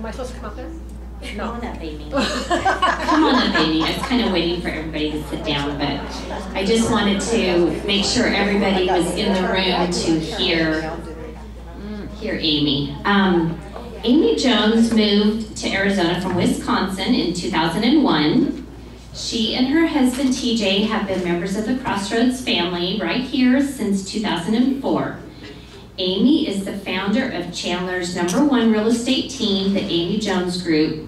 Am I supposed to come up there? Come on up, Amy. Come on up, Amy. I was kind of waiting for everybody to sit down, but I just wanted to make sure everybody was in the room to hear, hear Amy. Um, Amy Jones moved to Arizona from Wisconsin in 2001. She and her husband TJ have been members of the Crossroads family right here since 2004. Amy is the founder of Chandler's number one real estate team, the Amy Jones Group.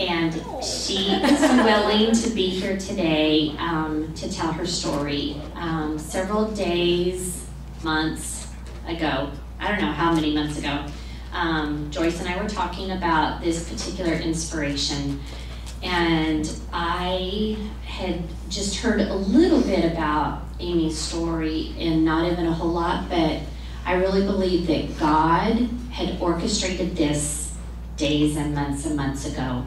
And she is willing to be here today um, to tell her story. Um, several days, months ago, I don't know how many months ago, um, Joyce and I were talking about this particular inspiration. And I had just heard a little bit about Amy's story and not even a whole lot, but I really believe that God had orchestrated this days and months and months ago.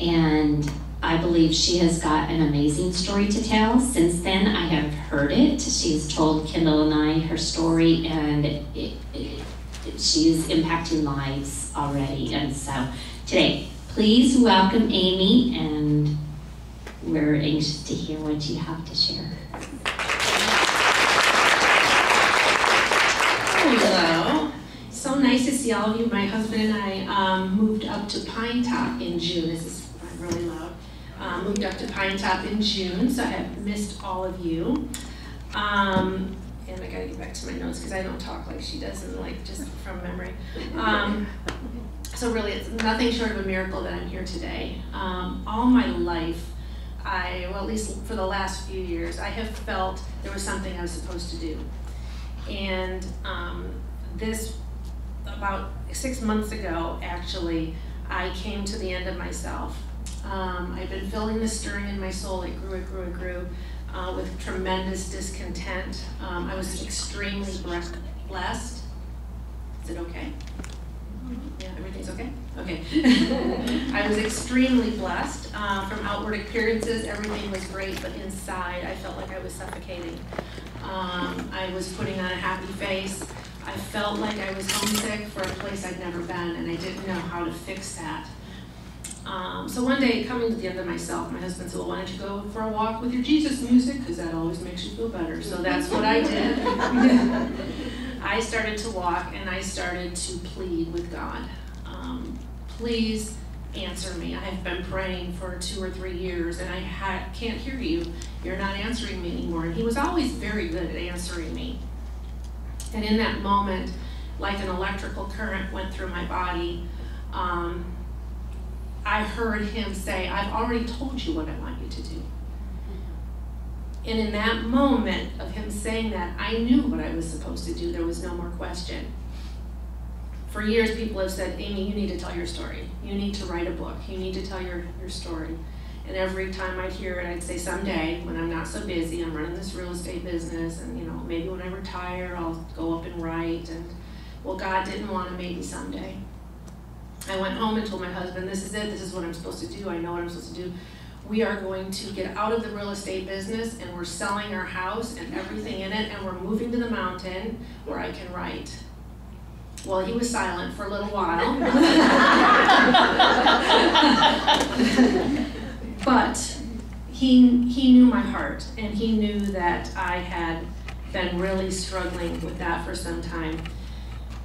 And I believe she has got an amazing story to tell. Since then, I have heard it. She's told Kendall and I her story, and it, it, it, she is impacting lives already. And so today, please welcome Amy, and we're anxious to hear what you have to share. Hello. So nice to see all of you. My husband and I um, moved up to Pinetop in June. This is really loud. Um, moved up to Pinetop in June, so I have missed all of you. Um, and I gotta get back to my notes because I don't talk like she does and like just from memory. Um, so really, it's nothing short of a miracle that I'm here today. Um, all my life, I, well, at least for the last few years, I have felt there was something I was supposed to do. And um, this, about six months ago, actually, I came to the end of myself. Um, I've been feeling this stirring in my soul. It grew, it grew, it grew uh, with tremendous discontent. Um, I was extremely blessed. Is it okay? Yeah, everything's okay? Okay. I was extremely blessed. Uh, from outward appearances, everything was great, but inside, I felt like I was suffocating. Um, I was putting on a happy face. I felt like I was homesick for a place I'd never been, and I didn't know how to fix that. Um, so one day, coming to the end of myself, my husband said, well, why don't you go for a walk with your Jesus music, because that always makes you feel better. So that's what I did. I started to walk, and I started to plead with God. Um, please answer me. I have been praying for two or three years, and I can't hear you. You're not answering me anymore. And he was always very good at answering me. And in that moment, like an electrical current went through my body, um, I heard him say, I've already told you what I want you to do. And in that moment of him saying that, I knew what I was supposed to do. There was no more question. For years, people have said, Amy, you need to tell your story. You need to write a book. You need to tell your, your story. And every time I'd hear it, I'd say, someday, when I'm not so busy, I'm running this real estate business, and you know, maybe when I retire, I'll go up and write. And well, God didn't want to, maybe someday. I went home and told my husband, this is it, this is what I'm supposed to do, I know what I'm supposed to do. We are going to get out of the real estate business and we're selling our house and everything in it and we're moving to the mountain where I can write. Well, he was silent for a little while. but he, he knew my heart and he knew that I had been really struggling with that for some time.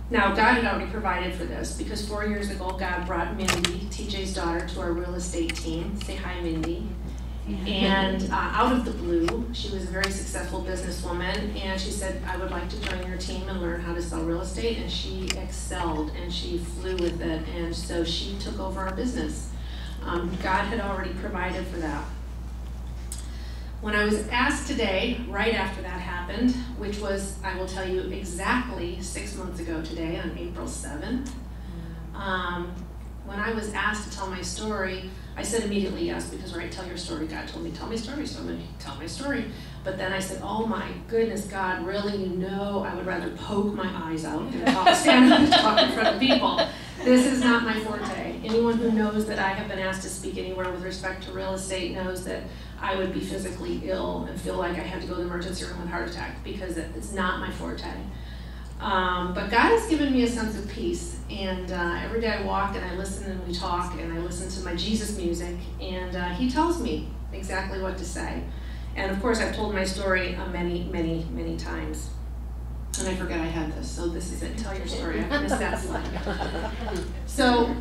Now, God had already provided for this because four years ago, God brought Mindy, TJ's daughter, to our real estate team. Say hi, Mindy. And uh, out of the blue, she was a very successful businesswoman, and she said, I would like to join your team and learn how to sell real estate. And she excelled and she flew with it, and so she took over our business. Um, God had already provided for that. When I was asked today, right after that happened, which was, I will tell you exactly six months ago today on April 7th, um, when I was asked to tell my story, I said immediately yes, because right, tell your story. God told me, tell my story, so I'm going to tell my story. But then I said, oh my goodness, God, really, you know, I would rather poke my eyes out than talk, stand up and talk in front of people. This is not my forte. Anyone who knows that I have been asked to speak anywhere with respect to real estate knows that I would be physically ill and feel like I had to go to the emergency room with a heart attack because it's not my forte. Um, but God has given me a sense of peace. And uh, every day I walk and I listen and we talk and I listen to my Jesus music. And uh, He tells me exactly what to say. And of course, I've told my story uh, many, many, many times. And I forget I had this, so this is it. Tell your story. I missed that slide. So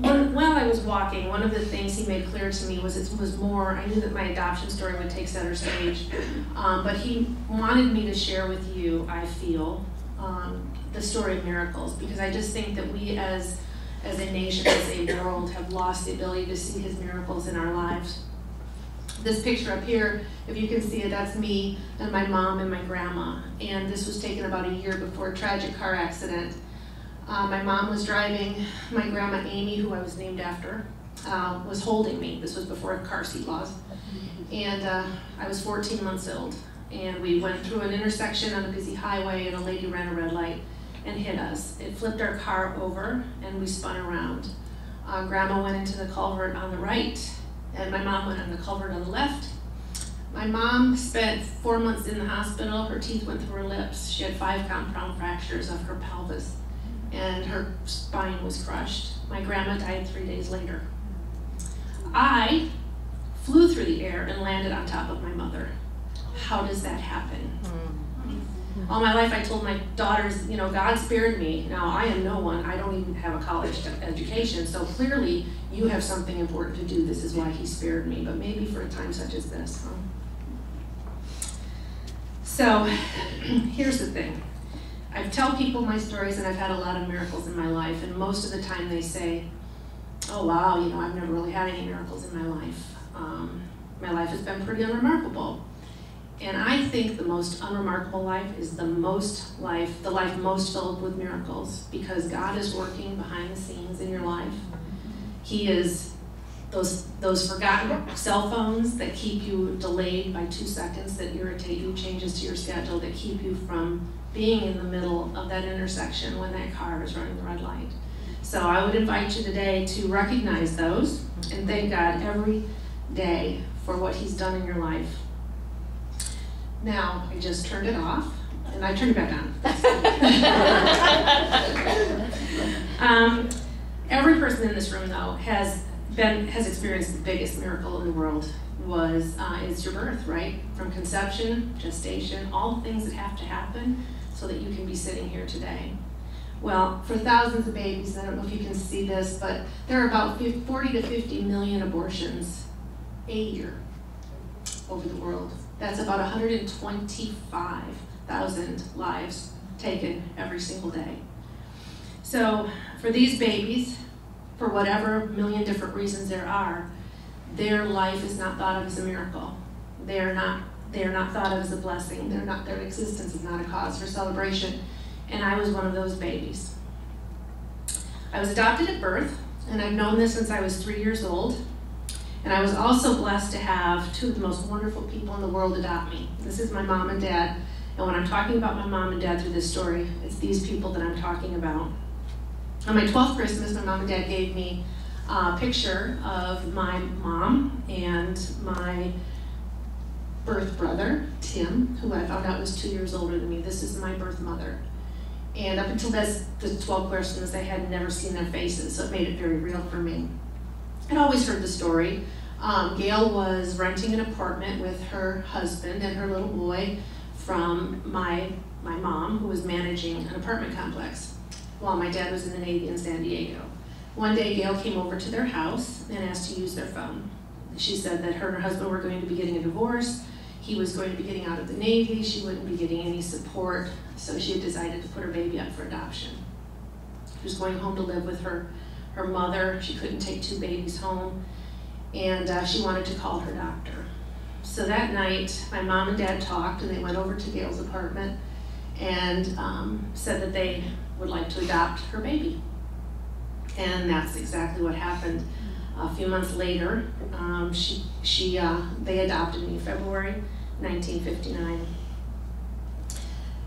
when, while I was walking, one of the things he made clear to me was it was more, I knew that my adoption story would take center stage, um, but he wanted me to share with you, I feel, um, the story of miracles, because I just think that we as, as a nation, as a world, have lost the ability to see his miracles in our lives. This picture up here, if you can see it, that's me and my mom and my grandma. And this was taken about a year before a tragic car accident. Uh, my mom was driving, my grandma Amy, who I was named after, uh, was holding me. This was before car seat laws. And uh, I was 14 months old. And we went through an intersection on a busy highway, and a lady ran a red light and hit us. It flipped our car over, and we spun around. Uh, grandma went into the culvert on the right, and my mom went on the culvert on the left. My mom spent four months in the hospital. Her teeth went through her lips. She had five compound fractures of her pelvis, and her spine was crushed. My grandma died three days later. I flew through the air and landed on top of my mother. How does that happen? Hmm. All my life I told my daughters, you know, God spared me. Now I am no one. I don't even have a college education. So clearly you have something important to do. This is why he spared me. But maybe for a time such as this. Huh? So here's the thing. I tell people my stories and I've had a lot of miracles in my life. And most of the time they say, oh wow, you know, I've never really had any miracles in my life. Um, my life has been pretty unremarkable. And I think the most unremarkable life is the most life, the life most filled with miracles, because God is working behind the scenes in your life. He is those those forgotten cell phones that keep you delayed by two seconds, that irritate you, changes to your schedule, that keep you from being in the middle of that intersection when that car is running the red light. So I would invite you today to recognize those and thank God every day for what He's done in your life. Now, I just turned it off, and I turned it back on. um, every person in this room, though, has been has experienced the biggest miracle in the world. Was uh, is your birth, right? From conception, gestation, all the things that have to happen so that you can be sitting here today. Well, for thousands of babies, I don't know if you can see this, but there are about 40 to 50 million abortions a year over the world. That's about 125,000 lives taken every single day. So for these babies, for whatever million different reasons there are, their life is not thought of as a miracle. They are not, they are not thought of as a blessing. They're not, their existence is not a cause for celebration. And I was one of those babies. I was adopted at birth, and I've known this since I was three years old. And I was also blessed to have two of the most wonderful people in the world adopt me. This is my mom and dad. And when I'm talking about my mom and dad through this story, it's these people that I'm talking about. On my 12th Christmas, my mom and dad gave me a picture of my mom and my birth brother, Tim, who I found out was two years older than me. This is my birth mother. And up until this, the 12 questions, I had never seen their faces, so it made it very real for me. I'd always heard the story. Um, Gail was renting an apartment with her husband and her little boy from my, my mom, who was managing an apartment complex, while my dad was in the Navy in San Diego. One day, Gail came over to their house and asked to use their phone. She said that her and her husband were going to be getting a divorce. He was going to be getting out of the Navy. She wouldn't be getting any support, so she had decided to put her baby up for adoption. She was going home to live with her her mother. She couldn't take two babies home, and uh, she wanted to call her doctor. So that night, my mom and dad talked, and they went over to Gail's apartment and um, said that they would like to adopt her baby. And that's exactly what happened. A few months later, um, she, she, uh, they adopted me February 1959.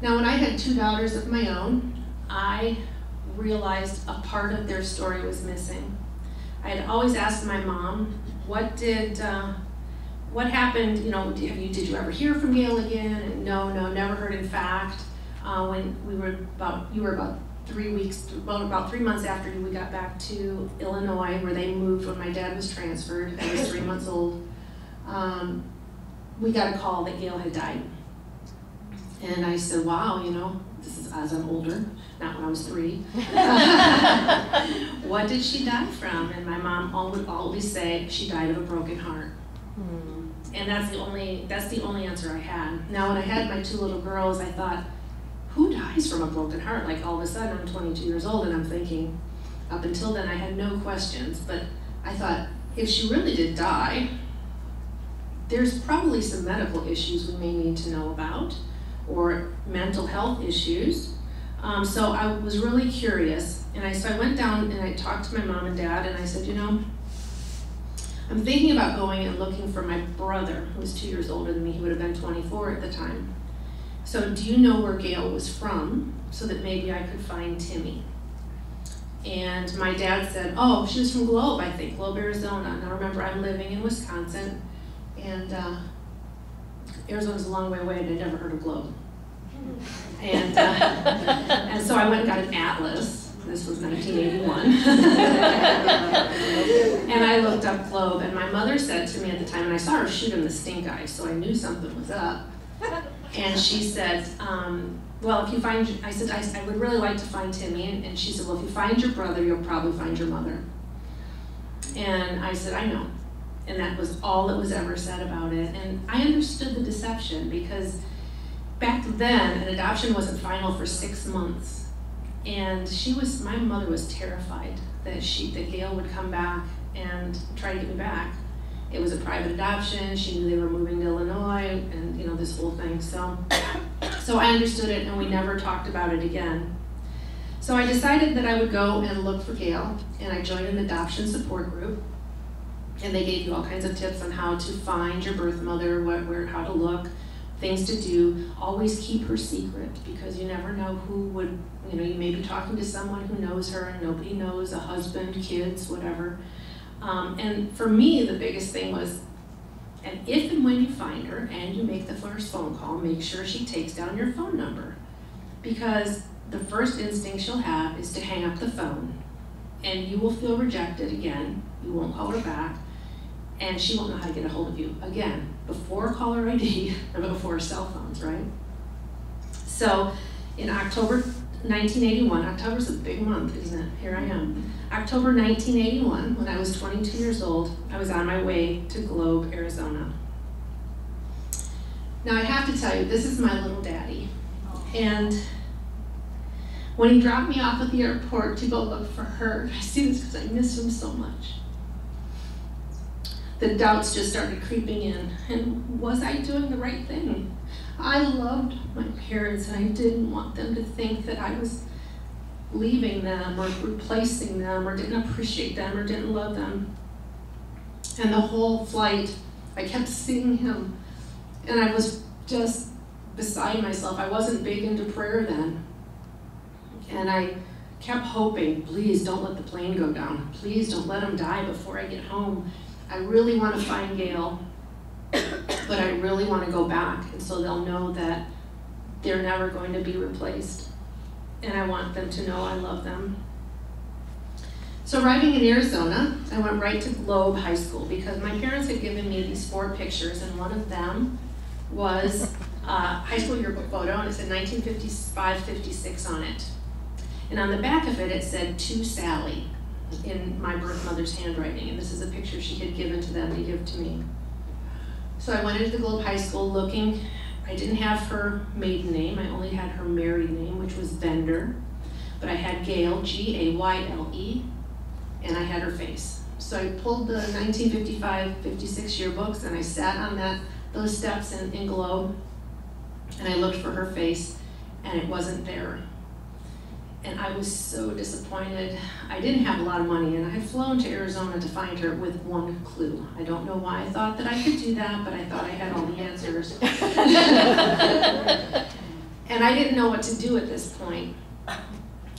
Now, when I had two daughters of my own, I realized a part of their story was missing. I had always asked my mom, what did, uh, what happened, you know, have you, did you ever hear from Gail again? And no, no, never heard. In fact, uh, when we were about, you were about three weeks, well, about three months after we got back to Illinois, where they moved when my dad was transferred. I was three months old. Um, we got a call that Gail had died. And I said, wow, you know, this is as I'm older, not when I was three. what did she die from? And my mom would always say she died of a broken heart. Hmm. And that's the only that's the only answer I had. Now when I had my two little girls, I thought, dies from a broken heart? Like all of a sudden I'm 22 years old and I'm thinking, up until then I had no questions, but I thought, if she really did die, there's probably some medical issues we may need to know about or mental health issues. Um, so I was really curious, and I so I went down and I talked to my mom and dad, and I said, you know, I'm thinking about going and looking for my brother, who was two years older than me. He would have been 24 at the time. So do you know where Gail was from, so that maybe I could find Timmy? And my dad said, oh, she was from Globe, I think, Globe, Arizona. Now remember, I'm living in Wisconsin, and uh, Arizona's a long way away, and I'd never heard of Globe. And, uh, and so I went and got an atlas. This was 1981. and I looked up Globe, and my mother said to me at the time, and I saw her shoot him the stink eye, so I knew something was up. And she said, um, well, if you find, I said, I, I, would really like to find Timmy. And, and she said, well, if you find your brother, you'll probably find your mother. And I said, I know. And that was all that was ever said about it. And I understood the deception because back then, an adoption wasn't final for six months. And she was, my mother was terrified that she, that Gail would come back and try to get me back. It was a private adoption. She knew they were moving to Illinois and, you know, this whole thing. So, so I understood it and we never talked about it again. So I decided that I would go and look for Gail and I joined an adoption support group and they gave you all kinds of tips on how to find your birth mother, what, where, how to look, things to do. Always keep her secret because you never know who would, you know, you may be talking to someone who knows her and nobody knows, a husband, kids, whatever. Um, and for me, the biggest thing was, and if and when you find her and you make the first phone call, make sure she takes down your phone number. Because the first instinct she'll have is to hang up the phone. And you will feel rejected again. You won't call her back and she won't know how to get a hold of you. Again, before caller ID and before cell phones, right? So in October 1981, October's a big month, isn't it? Here I am. October 1981, when I was 22 years old, I was on my way to Globe, Arizona. Now I have to tell you, this is my little daddy. And when he dropped me off at the airport to go look for her, I see this because I miss him so much the doubts just started creeping in. And was I doing the right thing? I loved my parents and I didn't want them to think that I was leaving them or replacing them or didn't appreciate them or didn't love them. And the whole flight, I kept seeing him and I was just beside myself. I wasn't big into prayer then. And I kept hoping, please don't let the plane go down. Please don't let him die before I get home. I really want to find Gail, but I really want to go back, and so they'll know that they're never going to be replaced. And I want them to know I love them. So arriving in Arizona, I went right to Globe High School because my parents had given me these four pictures, and one of them was a high school yearbook photo, and it said 1955-56 on it. And on the back of it, it said, to Sally in my birth mother's handwriting, and this is a picture she had given to them to give to me. So I went into the Globe High School looking, I didn't have her maiden name, I only had her married name, which was Vendor, but I had Gayle, G-A-Y-L-E, and I had her face. So I pulled the 1955-56 yearbooks and I sat on that those steps in, in Globe, and I looked for her face, and it wasn't there and I was so disappointed. I didn't have a lot of money, and I had flown to Arizona to find her with one clue. I don't know why I thought that I could do that, but I thought I had all the answers. and I didn't know what to do at this point.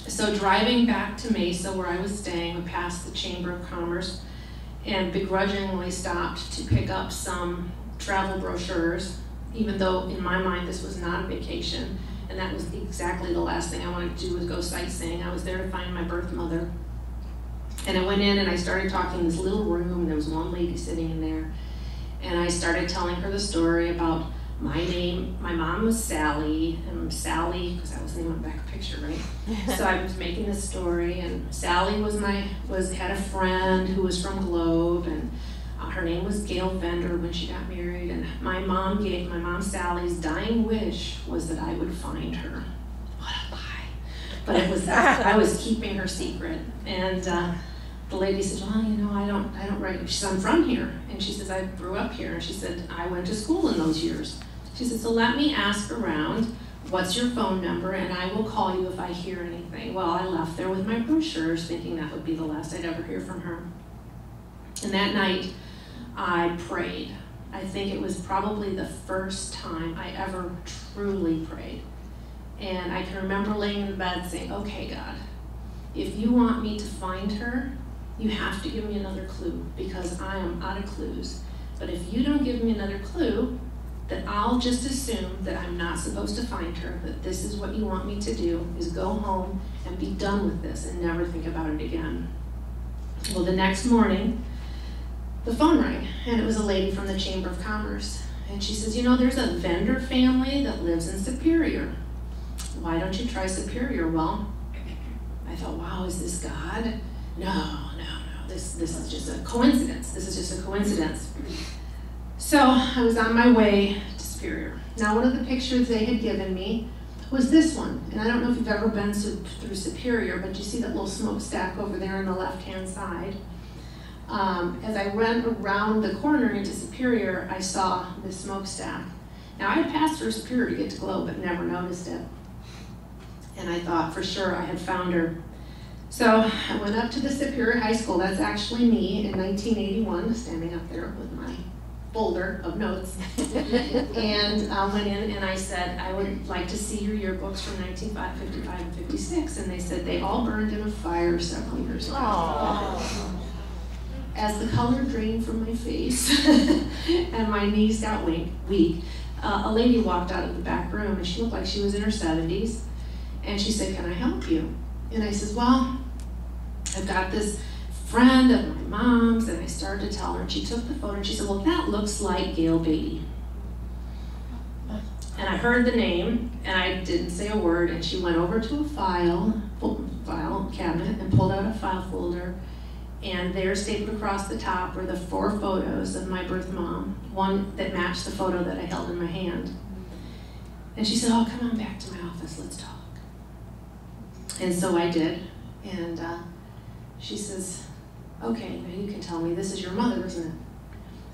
So driving back to Mesa, where I was staying, we passed the Chamber of Commerce, and begrudgingly stopped to pick up some travel brochures, even though in my mind this was not a vacation And that was exactly the last thing I wanted to do was go sightseeing. I was there to find my birth mother. And I went in and I started talking in this little room. and There was one lady sitting in there. And I started telling her the story about my name, my mom was Sally, and Sally, because that was the name on the back picture, right? so I was making this story, and Sally was my was had a friend who was from Globe, and her name was Gail Bender when she got married, and my mom gave my mom Sally's dying wish was that I would find her. What a lie! But it was I was keeping her secret, and. Uh, the lady said, "Well, you know, I don't, I don't write." She said, "I'm from here," and she says, "I grew up here." And she said, "I went to school in those years." She said, "So let me ask around. What's your phone number? And I will call you if I hear anything." Well, I left there with my brochures, thinking that would be the last I'd ever hear from her. And that night, I prayed. I think it was probably the first time I ever truly prayed. And I can remember laying in bed saying, "Okay, God, if you want me to find her, you have to give me another clue because I am out of clues. But if you don't give me another clue, then I'll just assume that I'm not supposed to find her, that this is what you want me to do, is go home and be done with this and never think about it again. Well, the next morning, the phone rang, and it was a lady from the Chamber of Commerce. And she says, You know, there's a vendor family that lives in Superior. Why don't you try Superior? Well, I thought, wow, is this God? No, no, no. This this is just a coincidence. This is just a coincidence. So I was on my way to Superior. Now, one of the pictures they had given me was this one. And I don't know if you've ever been through Superior, but you see that little smokestack over there on the left-hand side. Um, as I went around the corner into Superior, I saw the smokestack. Now, I had passed through Superior to get to Globe, but never noticed it. And I thought for sure I had found her. So I went up to the Superior High School. That's actually me in 1981, standing up there with my folder of notes. and I went in and I said, I would like to see your yearbooks from 1955 and 56. And they said they all burned in a fire several years ago. Aww. As the color drained from my face and my knees got weak, weak uh, a lady walked out of the back room and she looked like she was in her 70s. And she said, Can I help you? And I said, Well, I've got this friend of my mom's, and I started to tell her, and she took the photo, and she said, well, that looks like Gail Beatty. And I heard the name, and I didn't say a word, and she went over to a file, file cabinet, and pulled out a file folder, and there, stapled across the top, were the four photos of my birth mom, one that matched the photo that I held in my hand. And she said, oh, come on back to my office, let's talk. And so I did, and uh, she says, okay, now you can tell me this is your mother, isn't it?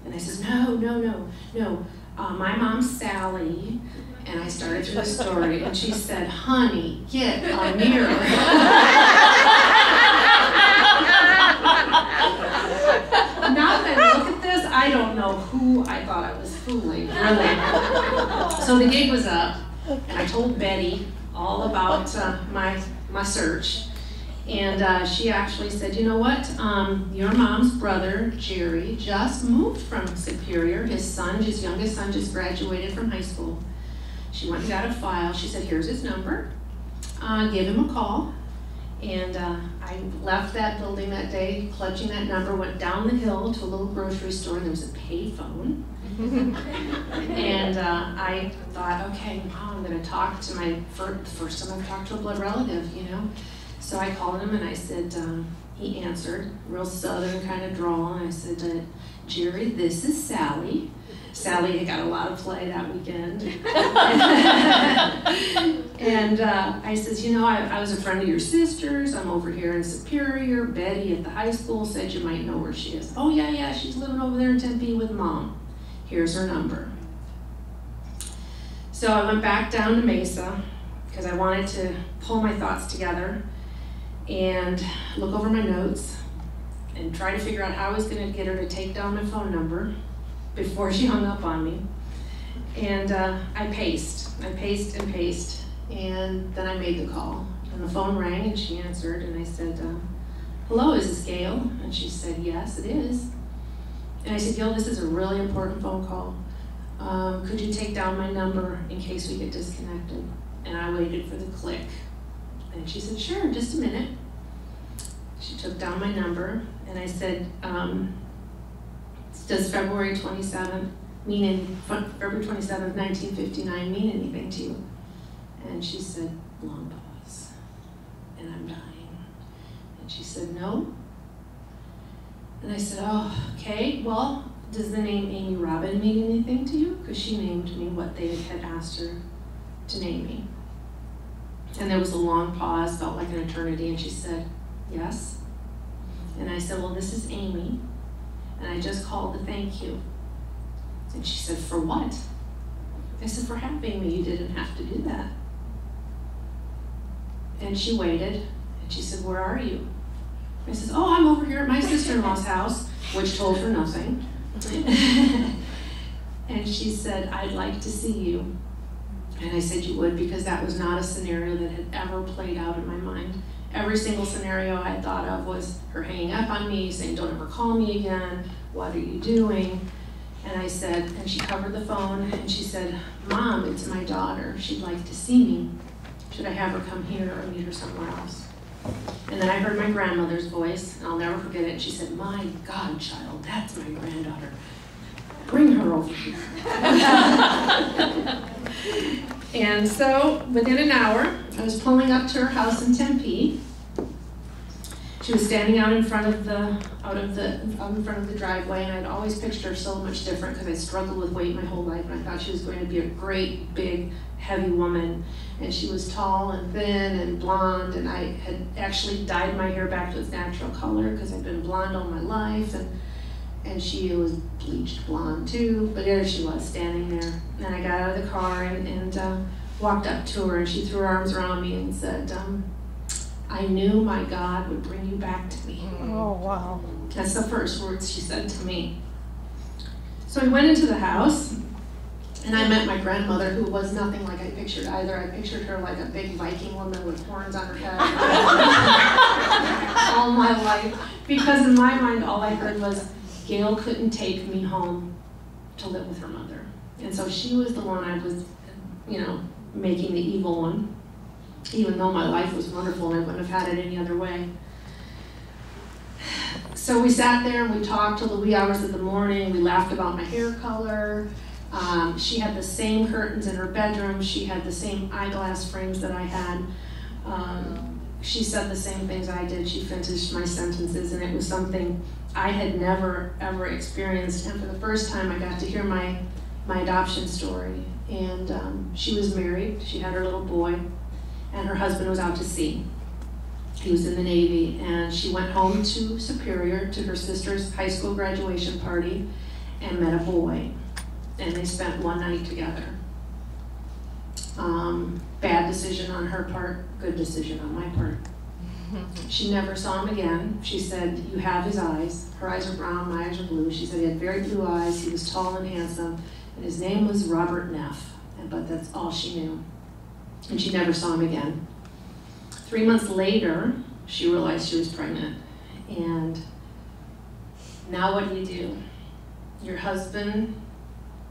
And I says, no, no, no, no. Uh, my mom's Sally. And I started through the story, and she said, honey, get a mirror. now that I look at this, I don't know I thought I was fooling, really. So the gig was up, and I told Betty all about uh, my, my search. And uh, she actually said, you know what, um, your mom's brother, Jerry, just moved from Superior. His son, his youngest son, just graduated from high school. She went and got a file. She said, here's his number. Uh, give him a call. And uh, I left that building that day, clutching that number, went down the hill to a little grocery store. There was a payphone. and uh, I thought, okay, wow, I'm going to talk to my first, first time I've talked to a blood relative, you know. So I called him and I said, um, he answered, real southern kind of drawl, and I said, uh, Jerry, this is Sally. Sally had got a lot of play that weekend. and uh, I says, you know, I, I, was a friend of your sister's. I'm over here in Superior. Betty at the high school said you might know where she is. Oh, yeah, yeah, she's living over there in Tempe with mom. Here's her number. So I went back down to Mesa because I wanted to pull my thoughts together and look over my notes and try to figure out how I was going to get her to take down my phone number before she hung up on me. And uh, I paced, I paced and paced, and then I made the call. And the phone rang, and she answered, and I said, uh, Hello, is this Gail? And she said, Yes, it is. And I said, Gail, this is a really important phone call. Um, could you take down my number in case we get disconnected? And I waited for the click. And she said, sure, just a minute. She took down my number and I said, um, does February 27th mean February 27th, 1959 mean anything to you? And she said, long pause. And I'm dying. And she said, no. And I said, oh, okay, well, does the name Amy Robin mean anything to you? Because she named me what they had asked her to name me. And there was a long pause, felt like an eternity, and she said, Yes. And I said, Well, this is Amy, and I just called to thank you. And she said, For what? I said, For having me. You didn't have to do that. And she waited, and she said, Where are you? I said, Oh, I'm over here at my sister in law's house, which told her nothing. and she said, I'd like to see you. And I said, You would, because that was not a scenario that had ever played out in my mind. Every single scenario I thought of was her hanging up on me, saying, Don't ever call me again. What are you doing? And I said, and she covered the phone and she said, Mom, it's my daughter. She'd like to see me. Should I have her come here or meet her somewhere else? And then I heard my grandmother's voice, and I'll never forget it. She said, My godchild, that's my granddaughter. Bring her over here. and so within an hour, I was pulling up to her house in Tempe. She was standing out in front of the out of the out in front of the driveway, and I'd always pictured her so much different because I struggled with weight my whole life, and I thought she was going to be a great, big, heavy woman. And she was tall and thin and blonde, and I had actually dyed my hair back to its natural color because I'd been blonde all my life, and and she was bleached blonde too. But there she was, standing there. And I got out of the car and, and uh, walked up to her, and she threw her arms around me and said, um, I knew my God would bring you back to me. Oh, wow. That's the first words she said to me. So we went into the house, and I met my grandmother, who was nothing like I pictured either. I pictured her like a big Viking woman with horns on her head all my life. Because in my mind, all I heard was, Gail couldn't take me home to live with her mother. And so she was the one I was, you know, making the evil one, even though my life was wonderful and I wouldn't have had it any other way. So we sat there and we talked till the wee hours of the morning. We laughed about my hair color. Um, she had the same curtains in her bedroom. She had the same eyeglass frames that I had. Um, she said the same things I did. She finished my sentences, and it was something I had never ever experienced, and for the first time, I got to hear my my adoption story. And um, she was married. She had her little boy, and her husband was out to sea. He was in the Navy, and she went home to Superior to her sister's high school graduation party, and met a boy, and they spent one night together. Um, bad decision on her part, good decision on my part. She never saw him again. She said, You have his eyes. Her eyes are brown, my eyes are blue. She said he had very blue eyes. He was tall and handsome. And his name was Robert Neff. But that's all she knew. And she never saw him again. Three months later, she realized she was pregnant. And now what do you do? Your husband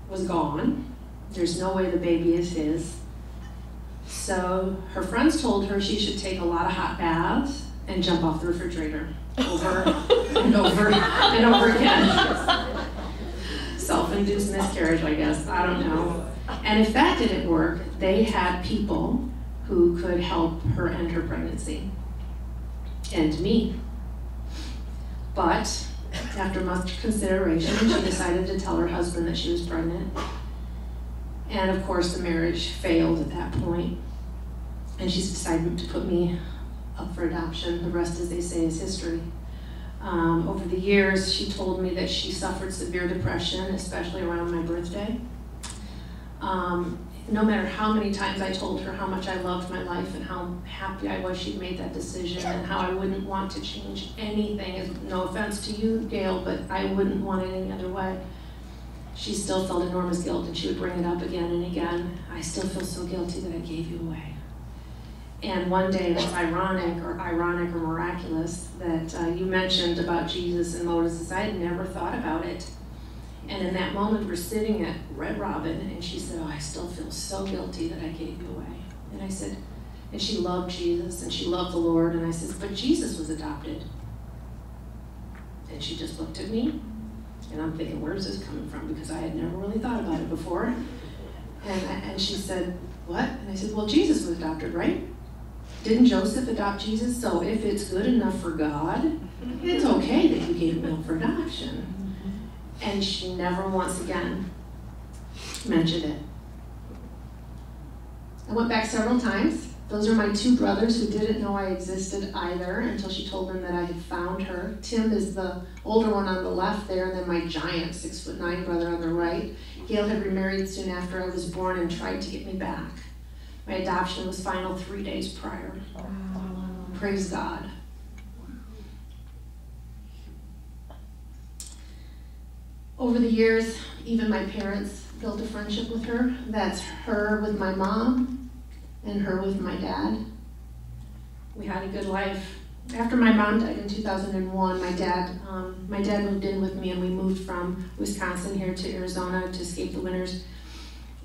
was gone. There's no way the baby is his. So her friends told her she should take a lot of hot baths and jump off the refrigerator over and over and over again. Self-induced miscarriage, I guess. I don't know. And if that didn't work, they had people who could help her end her pregnancy and me. But after much consideration, she decided to tell her husband that she was pregnant. And of course, the marriage failed at that point. And she's decided to put me up for adoption. The rest, as they say, is history. Um, over the years, she told me that she suffered severe depression, especially around my birthday. Um, no matter how many times I told her how much I loved my life and how happy I was she'd made that decision and how I wouldn't want to change anything, no offense to you, Gail, but I wouldn't want it any other way she still felt enormous guilt and she would bring it up again and again. I still feel so guilty that I gave you away. And one day, it's ironic or ironic or miraculous that uh, you mentioned about Jesus and Moses. I had never thought about it. And in that moment, we're sitting at Red Robin, and she said, Oh, I still feel so guilty that I gave you away. And I said, and she loved Jesus and she loved the Lord. And I said, but Jesus was adopted. And she just looked at me. And I'm thinking, where's this coming from? Because I had never really thought about it before. And, and she said, what? And I said, well, Jesus was adopted, right? Didn't Joseph adopt Jesus? So if it's good enough for God, it's okay that you gave him for adoption. And she never once again mentioned it. I went back several times. Those are my two brothers who didn't know I existed either until she told them that I had found her. Tim is the older one on the left there, and then my giant six foot nine brother on the right. Gail had remarried soon after I was born and tried to get me back. My adoption was final three days prior. Praise God. Over the years, even my parents built a friendship with her. That's her with my mom and her with my dad. We had a good life. After my mom died in 2001, my dad, um, my dad moved in with me and we moved from Wisconsin here to Arizona to escape the winters.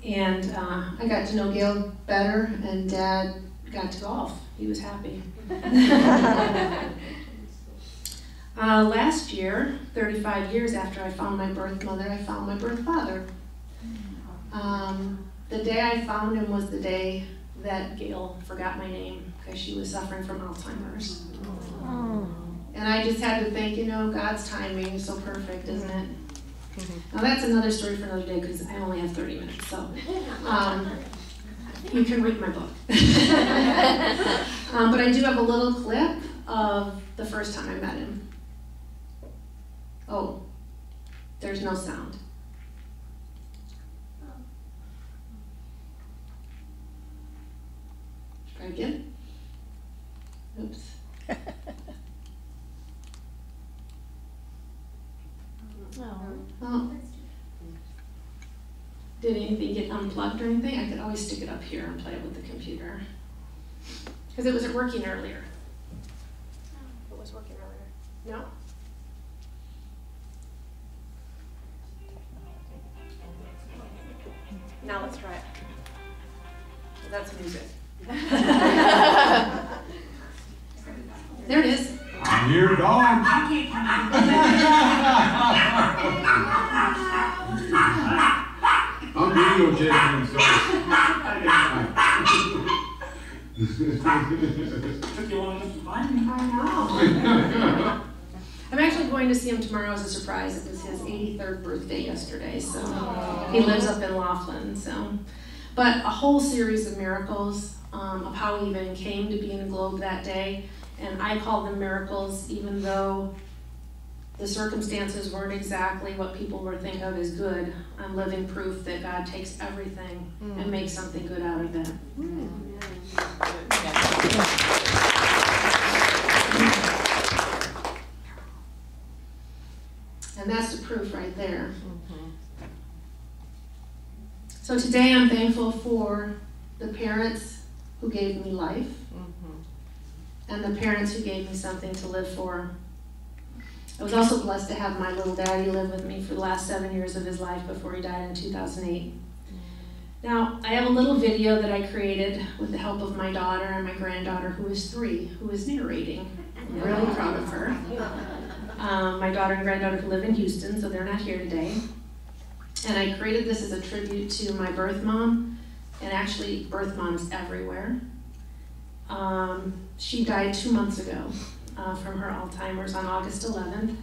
And uh, I got to know Gail better and dad got to golf. He was happy. uh, last year, 35 years after I found my birth mother, I found my birth father. Um, the day I found him was the day that Gail forgot my name because she was suffering from Alzheimer's. Oh. And I just had to think, you know, God's timing is so perfect, isn't it? Now that's another story for another day because I only have 30 minutes, so um, you can read my book. um, but I do have a little clip of the first time I met him. Oh, there's no sound. Again. Oops. Oh. oh. Did anything get unplugged or anything? I could always stick it up here and play it with the computer. Because it wasn't working earlier. Oh. It was working earlier. No? Now let's try it. That's music. there it is. You're gone. I'm videotaping, so. Took you long enough to find me. I know. I'm actually going to see him tomorrow as a surprise. It was his 83rd birthday yesterday, so he lives up in Laughlin. So, but a whole series of miracles um, of how we even came to be in the globe that day, and I call them miracles, even though the circumstances weren't exactly what people would think of as good. I'm living proof that God takes everything mm. and makes something good out of it. Mm. And that's the proof right there. Mm-hmm. So today I'm thankful for the parents who gave me life mm-hmm. and the parents who gave me something to live for. I was also blessed to have my little daddy live with me for the last seven years of his life before he died in 2008. Now, I have a little video that I created with the help of my daughter and my granddaughter, who is three, who is narrating. I'm really proud of her. Um, my daughter and granddaughter live in Houston, so they're not here today. And I created this as a tribute to my birth mom, and actually birth moms everywhere. Um, she died two months ago uh, from her Alzheimer's on August 11th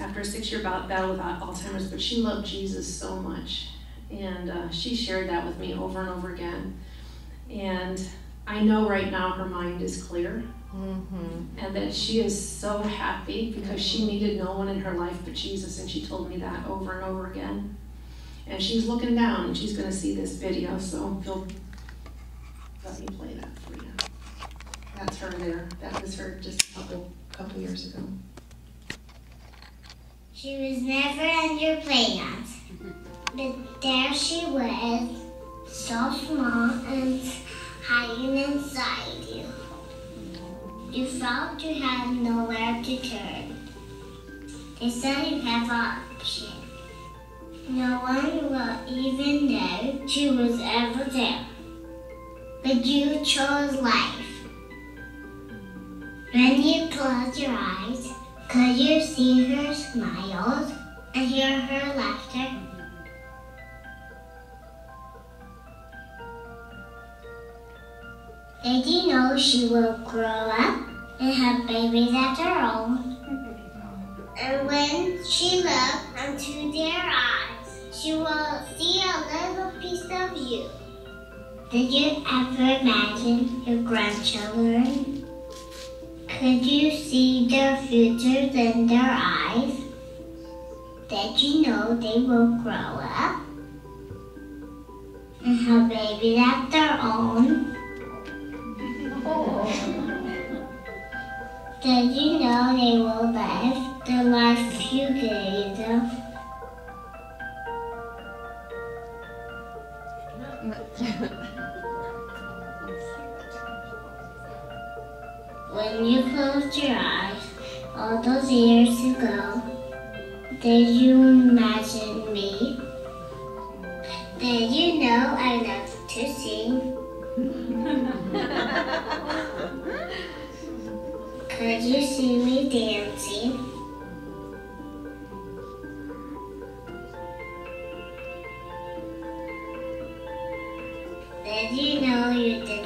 after a six-year battle with Alzheimer's, but she loved Jesus so much. And uh, she shared that with me over and over again. And I know right now her mind is clear. Mm-hmm. And that she is so happy because she needed no one in her life but Jesus, and she told me that over and over again. And she's looking down and she's going to see this video, so feel, let me play that for you. That's her there. That was her just a couple, couple years ago. She was never in your plans. But there she was, so small and hiding inside you. You felt you had nowhere to turn. They said you have an option. No one will even know she was ever there. but you chose life. When you close your eyes, could you see her smiles and hear her laughter? Did you know she will grow up and have babies of her own? And when she looks into their eyes, she will see a little piece of you. Did you ever imagine your grandchildren? Could you see their futures in their eyes? Did you know they will grow up and have babies of their own? Did you know they will live the life you gave them? When you closed your eyes all those years ago, did you imagine me? Did you know I love to sing? Could you see me dancing? Did you know you didn't